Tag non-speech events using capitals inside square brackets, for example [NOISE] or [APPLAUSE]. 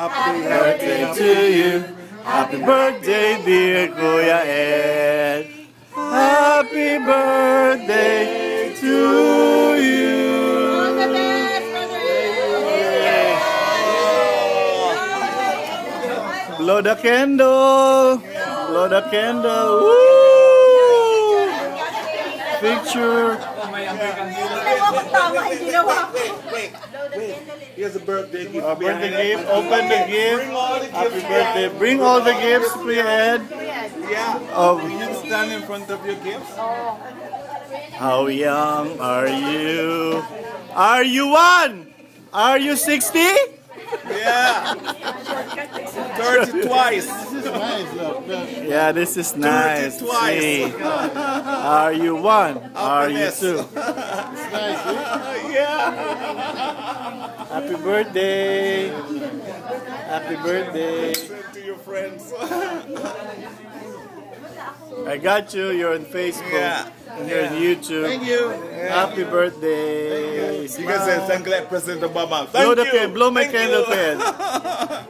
Happy birthday to you. Happy birthday, dear Kuya Ed. Happy birthday to you. Blow the candle. Blow the candle. Woo! Picture. Ginawa ko tama, ginawa ko. Wait, wait. Here's a birthday gift. Gift. Open the gift. Bring the gifts. Happy birthday. Bring all the gifts, Ed. Yeah. Oh, You stand in front of your gifts. how young are you? Are you one? Are you 60? Yeah. 30 twice. Yeah, this is nice. twice. See. Are you one? Are you Happiness. two? [LAUGHS] yeah. Happy birthday. Happy birthday. Send to your friends. I got you. You're on Facebook. Yeah. And you're on YouTube. Thank you. Happy birthday. You can say thank you, President Obama. Thank Blow the you. can- blow my Thank candle you. pen. [LAUGHS]